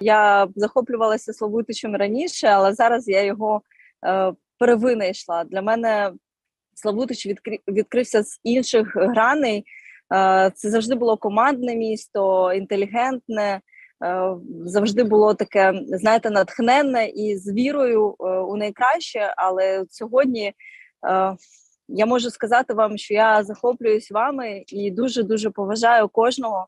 Я захоплювалася Славутичем раніше, але зараз я його е, перевинайшла. Для мене Славутич відкрив, відкрився з інших граней. Е, це завжди було командне місто, інтелігентне, е, завжди було таке, знаєте, натхненне і з вірою е, у найкраще. Але сьогодні е, я можу сказати вам, що я захоплююсь вами і дуже дуже поважаю кожного.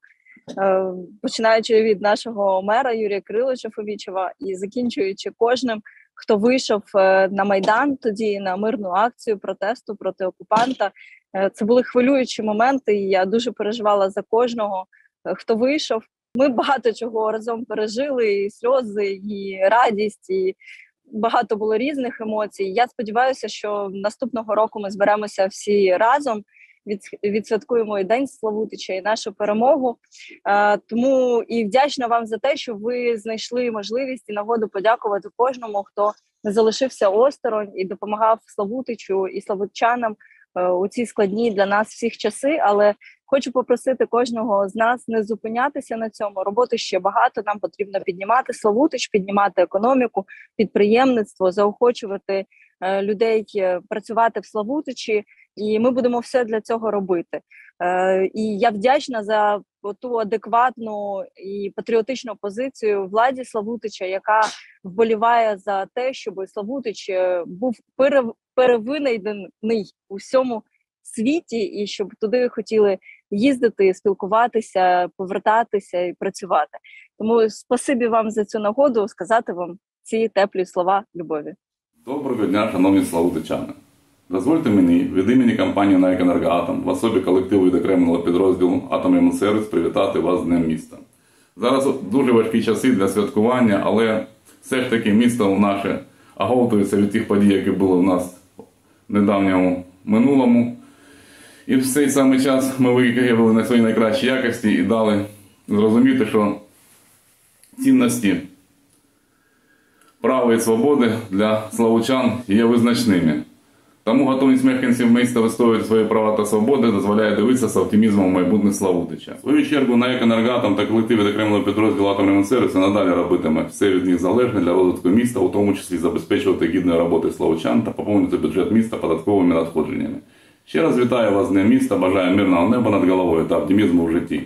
Е, починаючи від нашого мера Юрія Криловича Фовічева і закінчуючи кожним, хто вийшов е, на майдан тоді на мирну акцію протесту проти окупанта. Е, це були хвилюючі моменти. і Я дуже переживала за кожного, хто вийшов. Ми багато чого разом пережили: і сльози, і радість, і багато було різних емоцій. Я сподіваюся, що наступного року ми зберемося всі разом відсвяткуємо і День Славутича, і нашу перемогу. Тому і вдячна вам за те, що ви знайшли можливість і нагоду подякувати кожному, хто не залишився осторонь і допомагав Славутичу і славутчанам е, у ці складні для нас всіх часи. Але хочу попросити кожного з нас не зупинятися на цьому. Роботи ще багато. Нам потрібно піднімати Славутич, піднімати економіку, підприємництво, заохочувати е, людей е, працювати в Славутичі і ми будемо все для цього робити. Е, І я вдячна за ту адекватну і патріотичну позицію владі Славутича, яка вболіває за те, щоб Славутич е, був перевинайдений у всьому світі, і щоб туди хотіли їздити, спілкуватися, повертатися і працювати. Тому спасибі вам за цю нагоду сказати вам ці теплі слова любові. Доброго дня, шановні славутичани. Дозвольте мені від імені компанії «НАЕК Енергоатом» в особі колективу відокремленого підрозділу «Атомремонсервіс» привітати вас з Днем міста. Зараз дуже важкі часи для святкування, але все ж таки місто наше оговтується від тих подій, які були в нас в недавньому минулому. І в цей самий час ми виявили на своїй найкращій якості і дали зрозуміти, що цінності права і свободи для славучан є визначними. Тому готовність мешканців міста вистоювати свої права та свободи дозволяє дивитися з оптимізмом майбутнє Славутича. В свою чергу на еконергатом та колектив відокремленого підрозділу «Атомремонтсервісу» надалі робитиме все від них залежне для розвитку міста, у тому числі забезпечувати гідної роботи славучан та поповнити бюджет міста податковими надходженнями. Ще раз вітаю вас з Днем міста, бажаю мирного неба над головою та оптимізму в житті.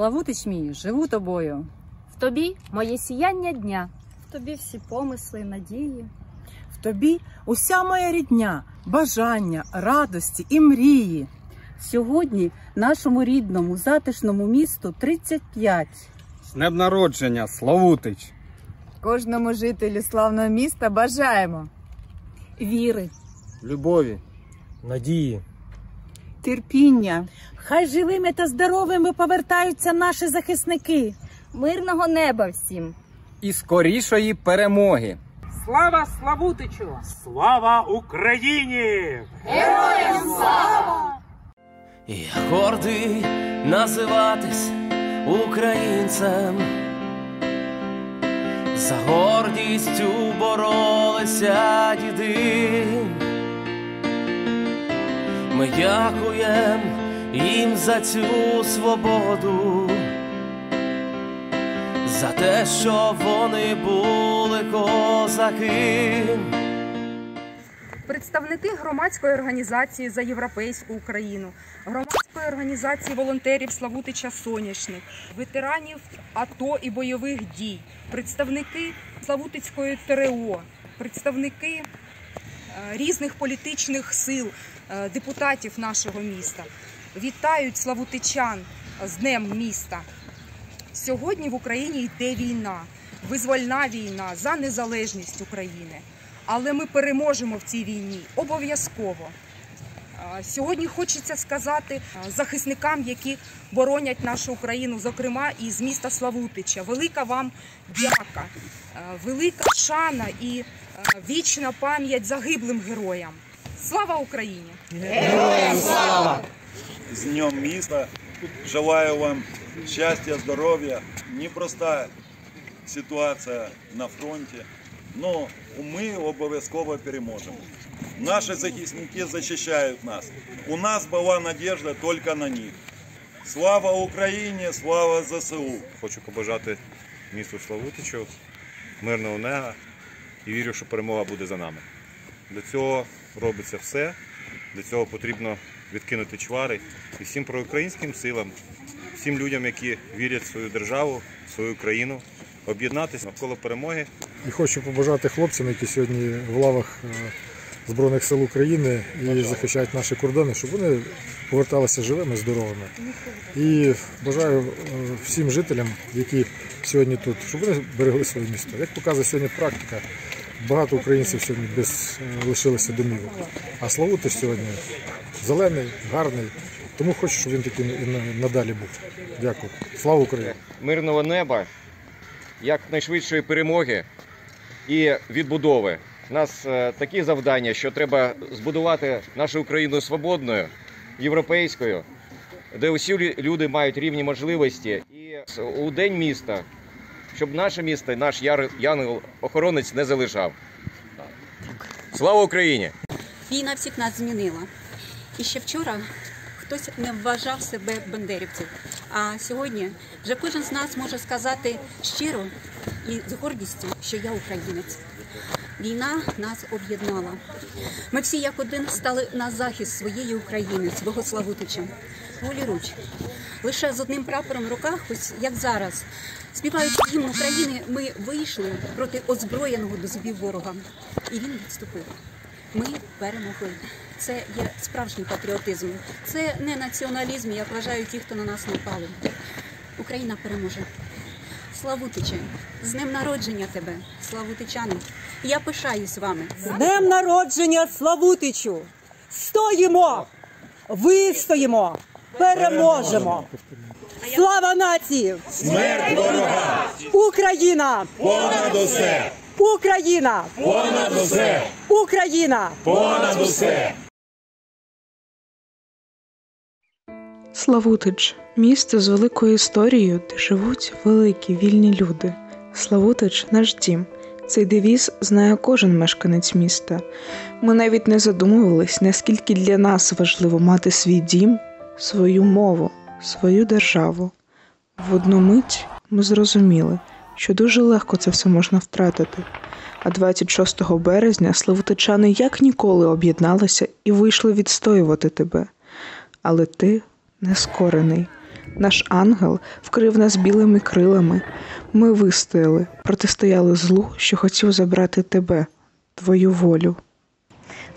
Славутич мій, живу тобою. В тобі моє сіяння дня. В тобі всі помисли, надії. В тобі уся моя рідня, бажання, радості і мрії. Сьогодні нашому рідному затишному місту 35. З днем народження, Славутич! Кожному жителю славного міста бажаємо Віри, Любові! надії, терпіння, хай живими та здоровими повертаються наші захисники. Мирного неба всім! І скорішої перемоги! Слава Славутичу! слава Україні! Героям слава! Я гордий називатись українцем. За гордістю боролися діди. Ми дякуємо їм за цю свободу, за те, що вони були козаки. представники громадської організації за європейську Україну, громадської організації волонтерів Славутича Соняшник, ветеранів АТО і бойових дій, представники Славутицької ТРО, представники різних політичних сил, е, депутатів нашого міста. Вітають славутичан з Днем міста. Сьогодні в Україні йде війна, визвольна війна за незалежність України. Але ми переможемо в цій війні обов'язково. Сьогодні хочеться сказати захисникам, які боронять нашу Україну, зокрема і з міста Славутича. Велика вам дяка, велика шана і вічна пам'ять загиблим героям. Слава Україні! с Днем Міста. Желаю вам счастья, здоровья. Непростая ситуація на фронті, але ми обов'язково переможемо. Наші захисники захищають нас. У нас була надежда тільки на них. Слава Україні, слава ЗСУ! Хочу побажати місту Славутичу мирного нега і вірю, що перемога буде за нами. Для цього робиться все. Для цього потрібно відкинути чвари і всім проукраїнським силам, всім людям, які вірять в свою державу, в свою країну, об'єднатися навколо перемоги. І хочу побажати хлопцям, які сьогодні в лавах е, Збройних сил України і захищають наші кордони, щоб вони поверталися живими, здоровими. І бажаю е, всім жителям, які сьогодні тут, щоб вони берегли своє місто. Як показує сьогодні практика, багато українців сьогодні без е, лишилися домівок. А Славутич сьогодні зелений, гарний. Тому хочу, щоб він таким і надалі був. Дякую. Слава Україні! мирного неба, якнайшвидшої перемоги і відбудови. У нас е, такі завдання, що треба збудувати нашу Україну свободною, європейською, де усі люди мають рівні можливості. І у день міста, щоб наше місто, наш янгол-охоронець не залишав. Слава Україні! Війна всіх нас змінила. І ще вчора хтось не вважав себе бандерівцем. А сьогодні вже кожен з нас може сказати щиро і з гордістю, що я українець. Війна нас об'єднала. Ми всі як один стали на захист своєї України, свого Славутича. Голіруч. Лише з одним прапором в руках, ось як зараз, співаючи гімн України, ми вийшли проти озброєного до зубів ворога. І він відступив. Ми перемогли. Це є справжній патріотизм. Це не націоналізм, як вважають ті, хто на нас напали. Україна переможе. Славутиче, з днем народження тебе, Славутичани. Я пишаюсь вами. З днем народження Славутичу! Стоїмо! Вистоїмо! Переможемо! Слава нації! Смерть ворога! Україна! Понад усе! Україна! Понад усе! Україна! Понад усе! Славутич місто з великою історією, де живуть великі вільні люди. Славутич наш дім. Цей девіз знає кожен мешканець міста. Ми навіть не задумувались, наскільки для нас важливо мати свій дім, свою мову, свою державу. В одну мить ми зрозуміли, що дуже легко це все можна втратити. А 26 березня славутичани як ніколи об'єдналися і вийшли відстоювати тебе. Але ти нескорений. Наш ангел вкрив нас білими крилами. Ми вистояли, протистояли злу, що хотів забрати тебе, твою волю.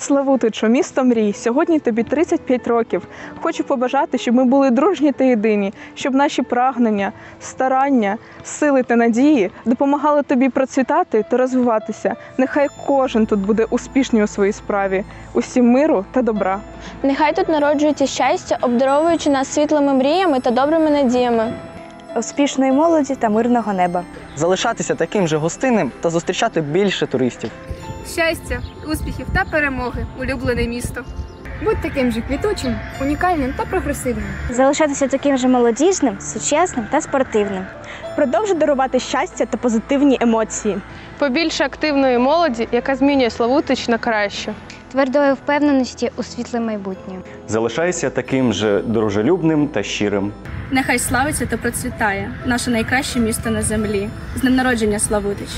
Славутичу, місто мрій. Сьогодні тобі 35 років. Хочу побажати, щоб ми були дружні та єдині, щоб наші прагнення, старання, сили та надії допомагали тобі процвітати та розвиватися. Нехай кожен тут буде успішний у своїй справі. Усім миру та добра. Нехай тут народжується щастя, обдаровуючи нас світлими мріями та добрими надіями. Успішної молоді та мирного неба. Залишатися таким же гостинним та зустрічати більше туристів. Щастя, успіхів та перемоги, улюблене місто. Будь таким же квітучим, унікальним та прогресивним. Залишатися таким же молодіжним, сучасним та спортивним. Продовжуй дарувати щастя та позитивні емоції. Побільше активної молоді, яка змінює Славутич на краще. Твердої впевненості у світле майбутнє. Залишайся таким же дружелюбним та щирим. Нехай славиться та процвітає наше найкраще місто на землі. З днем народження Славутич!